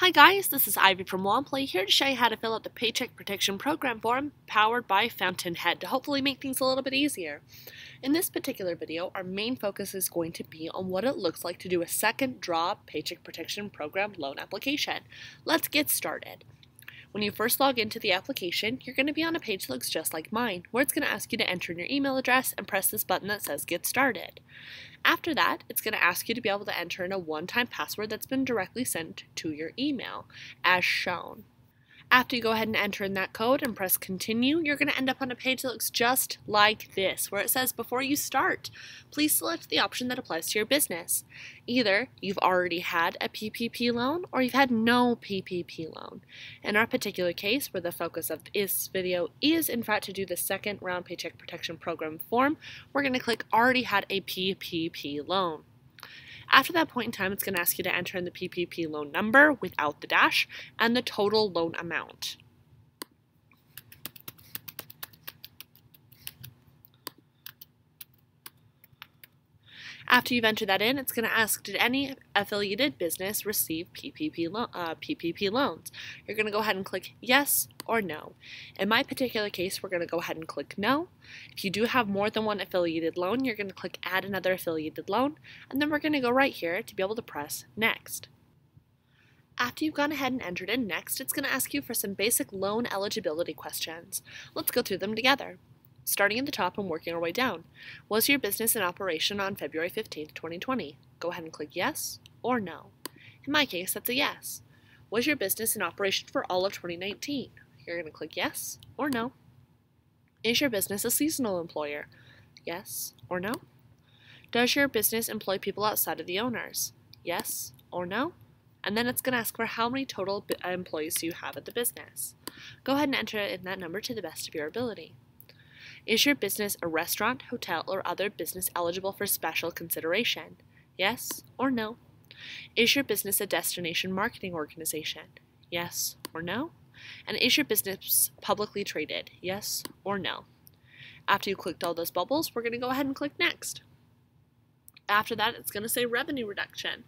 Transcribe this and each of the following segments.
Hi guys, this is Ivy from Womply here to show you how to fill out the Paycheck Protection Program form powered by Fountainhead to hopefully make things a little bit easier. In this particular video, our main focus is going to be on what it looks like to do a second draw Paycheck Protection Program loan application. Let's get started. When you first log into the application, you're going to be on a page that looks just like mine, where it's going to ask you to enter in your email address and press this button that says Get Started. After that, it's going to ask you to be able to enter in a one-time password that's been directly sent to your email, as shown. After you go ahead and enter in that code and press continue, you're going to end up on a page that looks just like this, where it says before you start, please select the option that applies to your business. Either you've already had a PPP loan or you've had no PPP loan. In our particular case, where the focus of this video is in fact to do the second round Paycheck Protection Program form, we're going to click already had a PPP loan. After that point in time, it's going to ask you to enter in the PPP loan number without the dash and the total loan amount. After you've entered that in, it's going to ask, did any affiliated business receive PPP, lo uh, PPP loans? You're going to go ahead and click yes or no. In my particular case, we're going to go ahead and click no. If you do have more than one affiliated loan, you're going to click add another affiliated loan, and then we're going to go right here to be able to press next. After you've gone ahead and entered in next, it's going to ask you for some basic loan eligibility questions. Let's go through them together. Starting at the top and working our way down. Was your business in operation on February 15th, 2020? Go ahead and click yes or no. In my case, that's a yes. Was your business in operation for all of 2019? You're going to click yes or no. Is your business a seasonal employer? Yes or no. Does your business employ people outside of the owners? Yes or no. And then it's going to ask for how many total employees you have at the business. Go ahead and enter in that number to the best of your ability. Is your business a restaurant, hotel, or other business eligible for special consideration? Yes or no? Is your business a destination marketing organization? Yes or no? And is your business publicly traded? Yes or no? After you clicked all those bubbles, we're going to go ahead and click next. After that, it's going to say revenue reduction.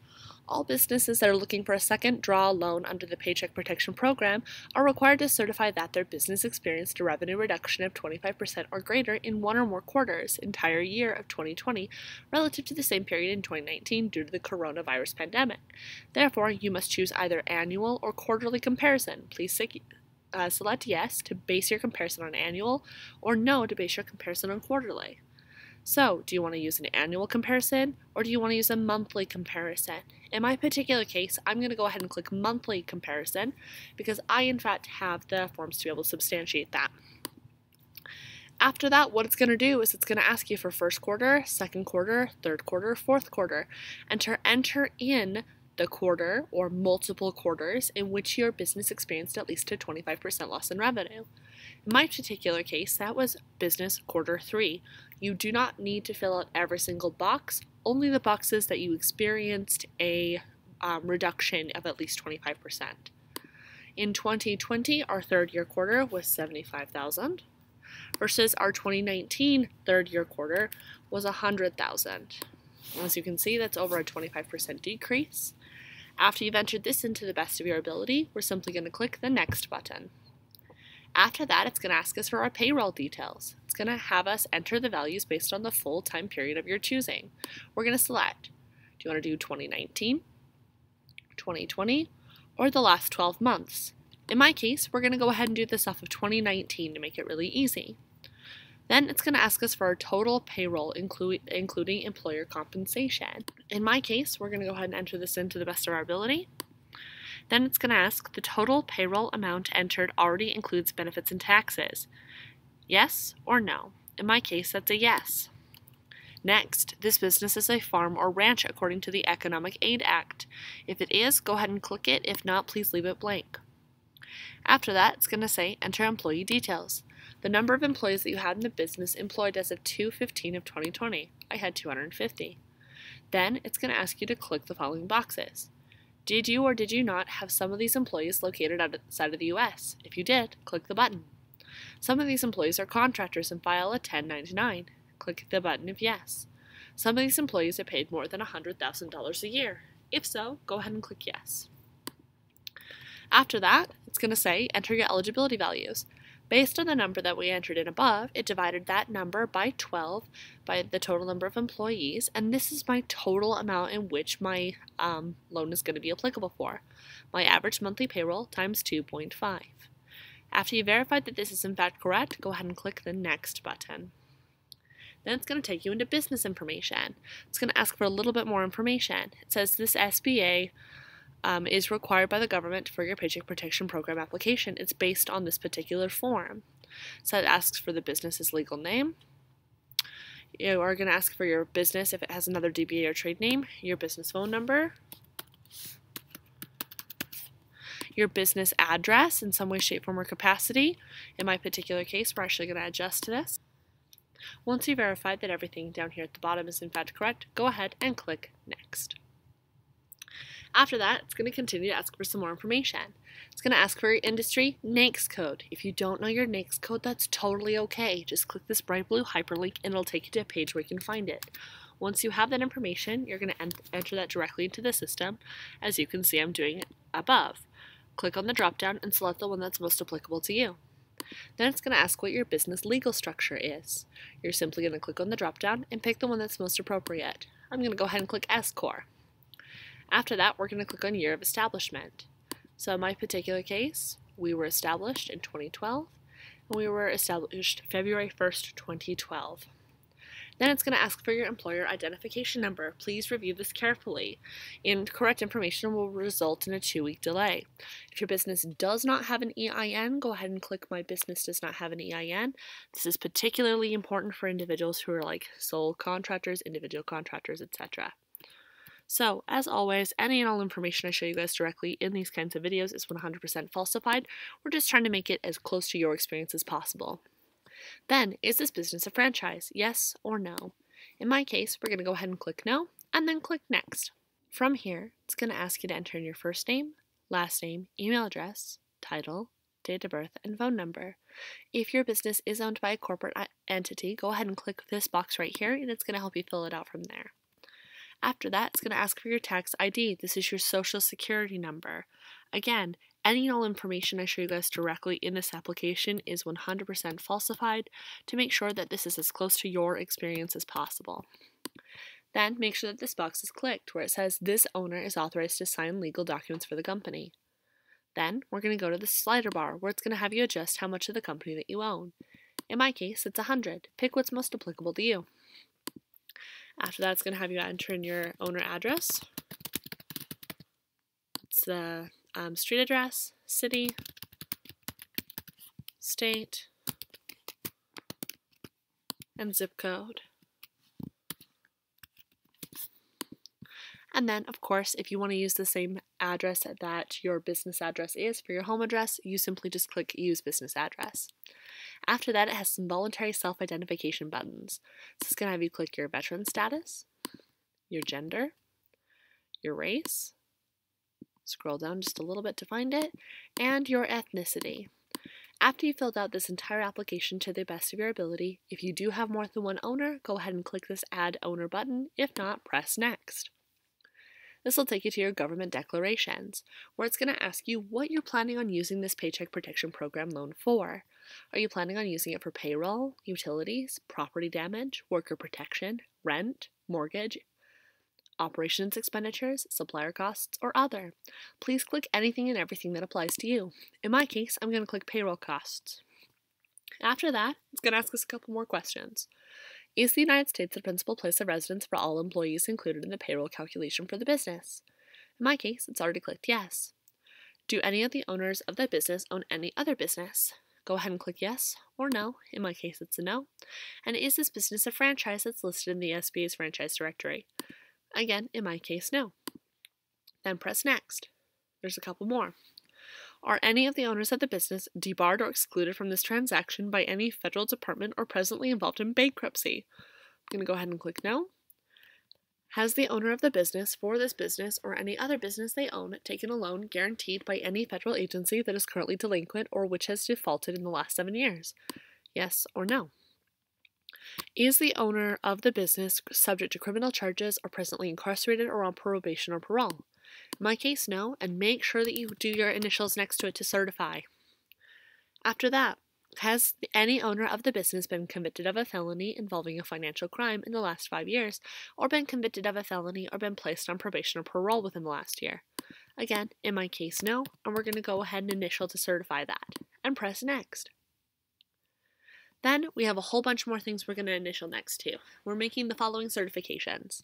All businesses that are looking for a second draw loan under the Paycheck Protection Program are required to certify that their business experienced a revenue reduction of 25% or greater in one or more quarters, entire year of 2020, relative to the same period in 2019 due to the coronavirus pandemic. Therefore, you must choose either annual or quarterly comparison. Please uh, select yes to base your comparison on annual or no to base your comparison on quarterly. So, do you want to use an annual comparison or do you want to use a monthly comparison? In my particular case, I'm going to go ahead and click monthly comparison because I, in fact, have the forms to be able to substantiate that. After that, what it's going to do is it's going to ask you for first quarter, second quarter, third quarter, fourth quarter, and to enter in the quarter or multiple quarters in which your business experienced at least a 25% loss in revenue. In my particular case, that was business quarter three. You do not need to fill out every single box, only the boxes that you experienced a um, reduction of at least 25%. In 2020, our third year quarter was 75,000 versus our 2019 third year quarter was 100,000. As you can see, that's over a 25% decrease. After you've entered this into the best of your ability, we're simply going to click the Next button. After that, it's going to ask us for our payroll details. It's going to have us enter the values based on the full time period of your choosing. We're going to select do you want to do 2019, 2020, or the last 12 months? In my case, we're going to go ahead and do this off of 2019 to make it really easy. Then it's going to ask us for our total payroll, inclu including employer compensation. In my case, we're going to go ahead and enter this in to the best of our ability. Then it's going to ask the total payroll amount entered already includes benefits and taxes. Yes or no? In my case, that's a yes. Next, this business is a farm or ranch according to the Economic Aid Act. If it is, go ahead and click it. If not, please leave it blank. After that, it's going to say enter employee details. The number of employees that you had in the business employed as of 215 of 2020. I had 250. Then it's going to ask you to click the following boxes. Did you or did you not have some of these employees located outside of the U.S.? If you did, click the button. Some of these employees are contractors and file a 1099. Click the button if yes. Some of these employees are paid more than $100,000 a year. If so, go ahead and click yes. After that, it's going to say enter your eligibility values. Based on the number that we entered in above, it divided that number by 12 by the total number of employees, and this is my total amount in which my um, loan is going to be applicable for. My average monthly payroll times 2.5. After you verified that this is in fact correct, go ahead and click the Next button. Then it's going to take you into business information. It's going to ask for a little bit more information. It says this SBA um, is required by the government for your Paycheck Protection Program application. It's based on this particular form. So it asks for the business's legal name. You are going to ask for your business if it has another DBA or trade name, your business phone number, your business address in some way, shape, form, or capacity. In my particular case, we're actually going to adjust to this. Once you verified that everything down here at the bottom is in fact correct, go ahead and click Next. After that, it's going to continue to ask for some more information. It's going to ask for your industry NAICS code. If you don't know your NAICS code, that's totally okay. Just click this bright blue hyperlink and it'll take you to a page where you can find it. Once you have that information, you're going to enter that directly into the system. As you can see, I'm doing it above. Click on the drop down and select the one that's most applicable to you. Then it's going to ask what your business legal structure is. You're simply going to click on the drop down and pick the one that's most appropriate. I'm going to go ahead and click S Corp. After that, we're going to click on year of establishment. So in my particular case, we were established in 2012, and we were established February 1st, 2012. Then it's going to ask for your employer identification number. Please review this carefully. Incorrect information will result in a two week delay. If your business does not have an EIN, go ahead and click My Business Does Not Have an EIN. This is particularly important for individuals who are like sole contractors, individual contractors, etc. So, as always, any and all information I show you guys directly in these kinds of videos is 100% falsified. We're just trying to make it as close to your experience as possible. Then, is this business a franchise? Yes or no? In my case, we're going to go ahead and click no, and then click next. From here, it's going to ask you to enter in your first name, last name, email address, title, date of birth, and phone number. If your business is owned by a corporate uh, entity, go ahead and click this box right here, and it's going to help you fill it out from there. After that, it's going to ask for your tax ID. This is your social security number. Again, any and all information I show you guys directly in this application is 100% falsified to make sure that this is as close to your experience as possible. Then make sure that this box is clicked where it says this owner is authorized to sign legal documents for the company. Then we're going to go to the slider bar where it's going to have you adjust how much of the company that you own. In my case, it's 100. Pick what's most applicable to you. After that, it's going to have you enter in your owner address. It's the um, street address, city, state, and zip code. And then, of course, if you want to use the same address that your business address is for your home address, you simply just click Use Business Address. After that, it has some voluntary self identification buttons. This is going to have you click your veteran status, your gender, your race, scroll down just a little bit to find it, and your ethnicity. After you've filled out this entire application to the best of your ability, if you do have more than one owner, go ahead and click this Add Owner button. If not, press Next. This will take you to your government declarations, where it's going to ask you what you're planning on using this Paycheck Protection Program loan for. Are you planning on using it for payroll, utilities, property damage, worker protection, rent, mortgage, operations expenditures, supplier costs, or other? Please click anything and everything that applies to you. In my case, I'm going to click payroll costs. After that, it's going to ask us a couple more questions. Is the United States the principal place of residence for all employees included in the payroll calculation for the business? In my case, it's already clicked yes. Do any of the owners of the business own any other business? Go ahead and click yes or no. In my case, it's a no. And is this business a franchise that's listed in the SBA's franchise directory? Again, in my case, no. Then press next. There's a couple more. Are any of the owners of the business debarred or excluded from this transaction by any federal department or presently involved in bankruptcy? I'm going to go ahead and click no. Has the owner of the business for this business or any other business they own taken a loan guaranteed by any federal agency that is currently delinquent or which has defaulted in the last seven years? Yes or no? Is the owner of the business subject to criminal charges or presently incarcerated or on probation or parole? my case, no, and make sure that you do your initials next to it to certify. After that, has any owner of the business been convicted of a felony involving a financial crime in the last five years, or been convicted of a felony or been placed on probation or parole within the last year? Again, in my case, no, and we're going to go ahead and initial to certify that, and press next. Then we have a whole bunch more things we're going to initial next to. We're making the following certifications.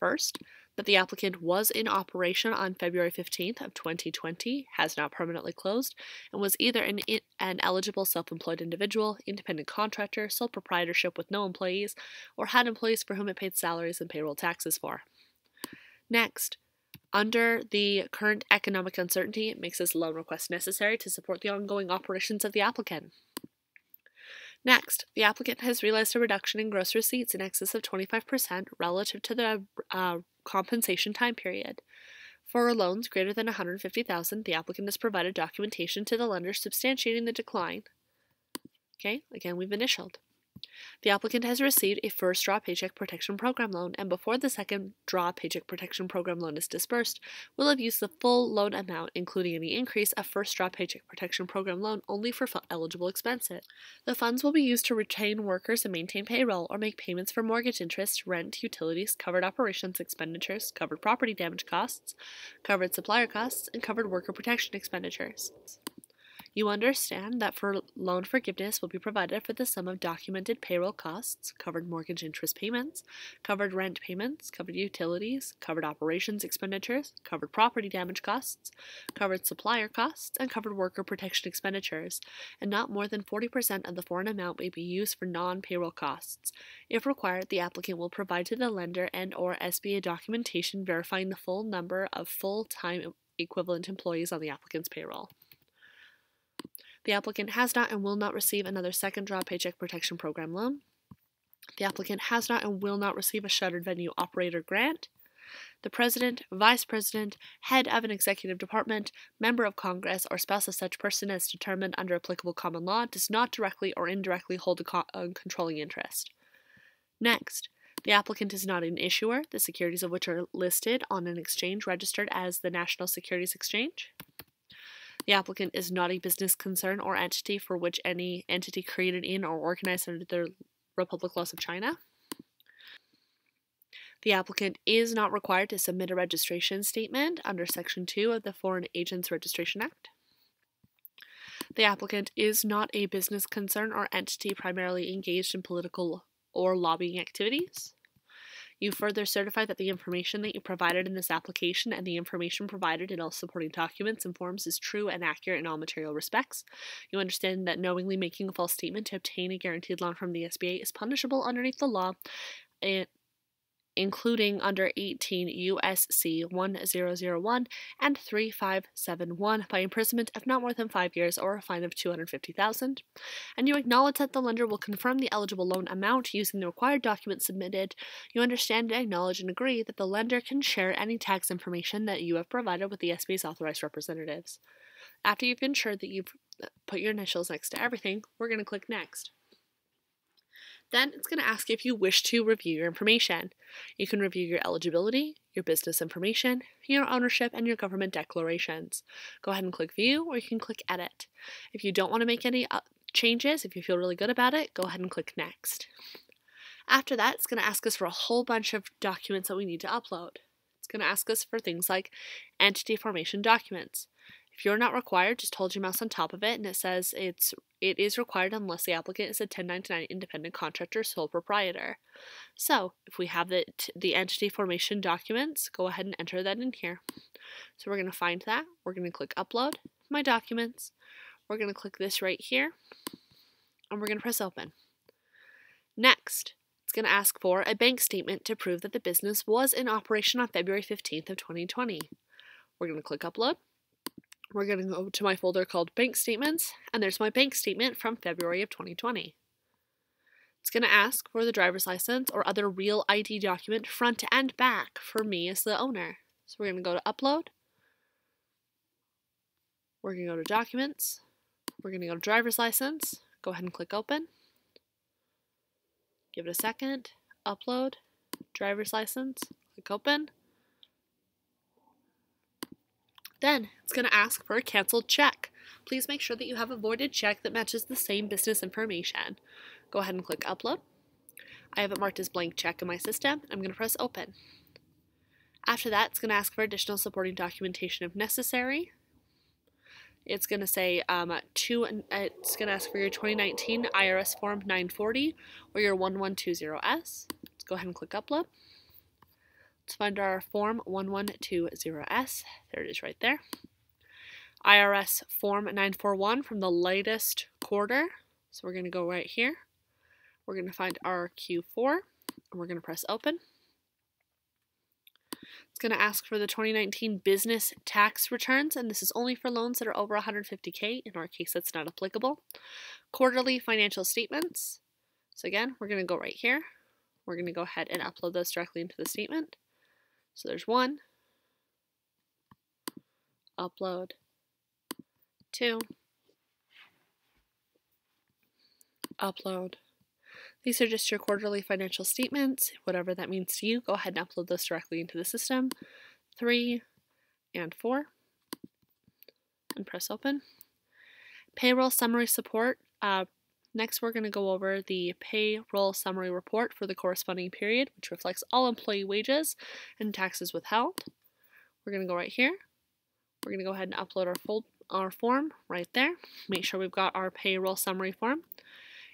First, that the applicant was in operation on February 15th of 2020, has now permanently closed, and was either an, an eligible self-employed individual, independent contractor, sole proprietorship with no employees, or had employees for whom it paid salaries and payroll taxes for. Next, under the current economic uncertainty, it makes this loan request necessary to support the ongoing operations of the applicant. Next, the applicant has realized a reduction in gross receipts in excess of 25% relative to the uh, compensation time period. For loans greater than 150,000, the applicant has provided documentation to the lender substantiating the decline. Okay, again, we've initialed. The applicant has received a first draw Paycheck Protection Program loan and before the second draw Paycheck Protection Program loan is disbursed, will have used the full loan amount, including any increase of first draw Paycheck Protection Program loan only for eligible expenses. The funds will be used to retain workers and maintain payroll or make payments for mortgage interest, rent, utilities, covered operations expenditures, covered property damage costs, covered supplier costs, and covered worker protection expenditures. You understand that for loan forgiveness will be provided for the sum of documented payroll costs, covered mortgage interest payments, covered rent payments, covered utilities, covered operations expenditures, covered property damage costs, covered supplier costs, and covered worker protection expenditures, and not more than 40% of the foreign amount may be used for non-payroll costs. If required, the applicant will provide to the lender and or SBA documentation verifying the full number of full-time equivalent employees on the applicant's payroll. The applicant has not and will not receive another second draw Paycheck Protection Program loan. The applicant has not and will not receive a shuttered venue operator grant. The president, vice president, head of an executive department, member of Congress, or spouse of such person as determined under applicable common law does not directly or indirectly hold a, a controlling interest. Next, the applicant is not an issuer, the securities of which are listed on an exchange registered as the National Securities Exchange. The applicant is not a business concern or entity for which any entity created in or organized under the Republic Laws of China. The applicant is not required to submit a registration statement under Section 2 of the Foreign Agents Registration Act. The applicant is not a business concern or entity primarily engaged in political or lobbying activities. You further certify that the information that you provided in this application and the information provided in all supporting documents and forms is true and accurate in all material respects. You understand that knowingly making a false statement to obtain a guaranteed loan from the SBA is punishable underneath the law including under 18 USC 1001 and 3571 by imprisonment of not more than 5 years or a fine of 250,000 and you acknowledge that the lender will confirm the eligible loan amount using the required documents submitted. You understand and acknowledge and agree that the lender can share any tax information that you have provided with the SBA's authorized representatives. After you've ensured that you've uh, put your initials next to everything we're going to click next then it's going to ask if you wish to review your information. You can review your eligibility, your business information, your ownership, and your government declarations. Go ahead and click View, or you can click Edit. If you don't want to make any uh, changes, if you feel really good about it, go ahead and click Next. After that, it's going to ask us for a whole bunch of documents that we need to upload. It's going to ask us for things like entity formation documents. If you're not required, just hold your mouse on top of it and it says it's it is required unless the applicant is a 1099 independent contractor sole proprietor. So, if we have the, the entity formation documents, go ahead and enter that in here. So we're going to find that. We're going to click upload my documents. We're going to click this right here and we're going to press open. Next, it's going to ask for a bank statement to prove that the business was in operation on February 15th of 2020. We're going to click upload we're going to go to my folder called Bank Statements, and there's my bank statement from February of 2020. It's going to ask for the driver's license or other real ID document front and back for me as the owner. So we're going to go to Upload. We're going to go to Documents. We're going to go to Driver's License. Go ahead and click Open. Give it a second. Upload. Driver's License. Click Open. Then it's going to ask for a canceled check. Please make sure that you have a voided check that matches the same business information. Go ahead and click Upload. I have it marked as blank check in my system. I'm going to press Open. After that, it's going to ask for additional supporting documentation if necessary. It's going to say um, two. It's going to ask for your 2019 IRS Form 940 or your 1120S. Let's go ahead and click Upload. Find our Form 1120S. There it is right there. IRS Form 941 from the latest quarter. So we're going to go right here. We're going to find our Q4 and we're going to press Open. It's going to ask for the 2019 business tax returns, and this is only for loans that are over 150K. In our case, that's not applicable. Quarterly financial statements. So again, we're going to go right here. We're going to go ahead and upload those directly into the statement. So there's one. Upload. Two. Upload. These are just your quarterly financial statements, whatever that means to you. Go ahead and upload those directly into the system. Three and four. And press open. Payroll summary support. Uh, next, we're going to go over the payroll summary report for the corresponding period, which reflects all employee wages and taxes withheld. We're going to go right here. We're going to go ahead and upload our, our form right there. Make sure we've got our payroll summary form.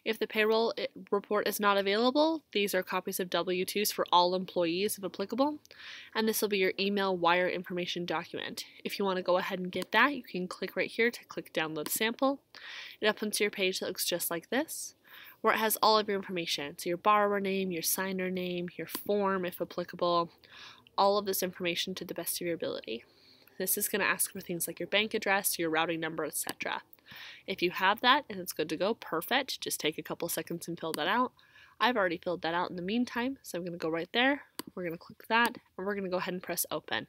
If the payroll eh, report is not available, these are copies of W-2s for all employees if applicable, and this will be your email wire information document. If you want to go ahead and get that, you can click right here to click download sample. It opens your page that looks just like this where it has all of your information. So your borrower name, your signer name, your form if applicable, all of this information to the best of your ability. This is going to ask for things like your bank address, your routing number, etc. If you have that and it's good to go, perfect. Just take a couple seconds and fill that out. I've already filled that out in the meantime, so I'm going to go right there. We're going to click that, and we're going to go ahead and press open.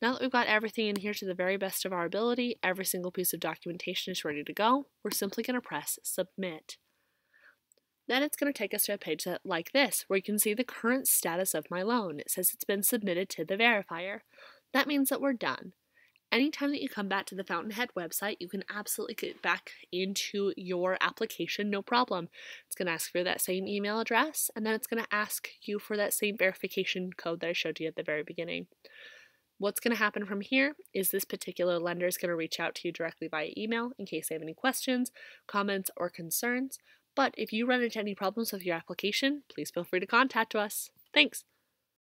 Now that we've got everything in here to the very best of our ability, every single piece of documentation is ready to go, we're simply going to press submit. Then it's going to take us to a page that, like this, where you can see the current status of my loan. It says it's been submitted to the verifier. That means that we're done anytime that you come back to the Fountainhead website, you can absolutely get back into your application, no problem. It's going to ask for that same email address, and then it's going to ask you for that same verification code that I showed you at the very beginning. What's going to happen from here is this particular lender is going to reach out to you directly via email in case they have any questions, comments, or concerns. But if you run into any problems with your application, please feel free to contact us. Thanks.